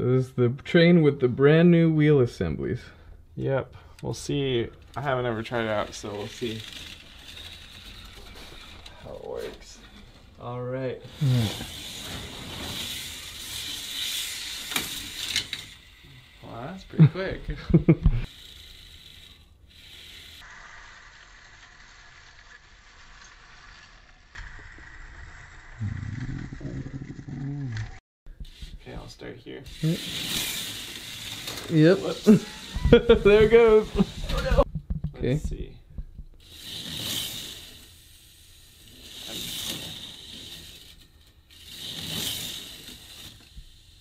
This is the train with the brand new wheel assemblies. Yep. We'll see. I haven't ever tried it out, so we'll see how it works. All right. Hmm. Wow, that's pretty quick. okay, I'll start here. Yep. There it goes. Okay. Let's see.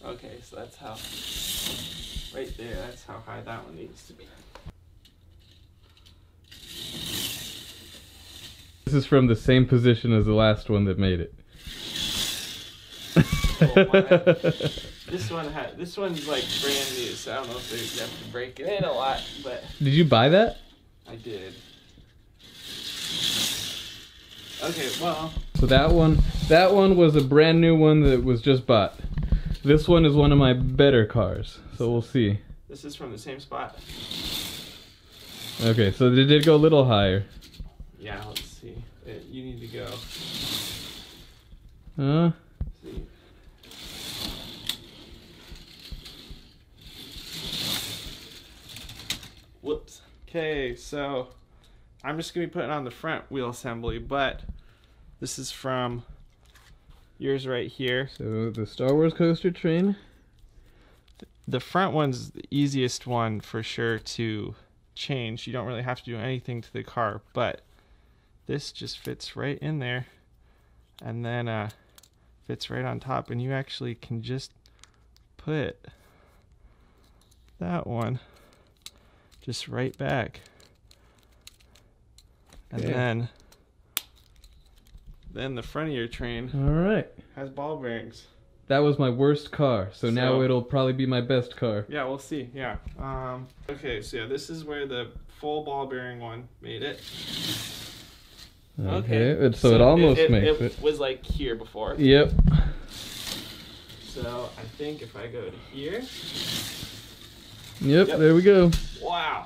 Okay, so that's how, right there, that's how high that one needs to be. This is from the same position as the last one that made it. Oh, my. This one had, this one's like brand new, so I don't know if they, you have to break it in a lot, but Did you buy that? I did. Okay, well, So that one, that one was a brand new one that was just bought. This one is one of my better cars, so we'll see. this is from the same spot. Okay, so they did go a little higher. Yeah, let's see. It, you need to go. Huh? See. Whoops. Okay, so I'm just gonna be putting on the front wheel assembly, but this is from yours right here. So the Star Wars coaster train. The front one's the easiest one for sure to change. You don't really have to do anything to the car, but this just fits right in there and then uh fits right on top and you actually can just put that one just right back. And Okay. then then the front of your train All right. has ball bearings. That was my worst car, so, now it'll probably be my best car. Yeah, we'll see. Yeah. Um, okay, so yeah, this is where the full ball bearing one made it. Okay, it- so, it almost it, makes it it. was like here before. Yep. So I think if I go to here, Yep, Yep. there we go. wow,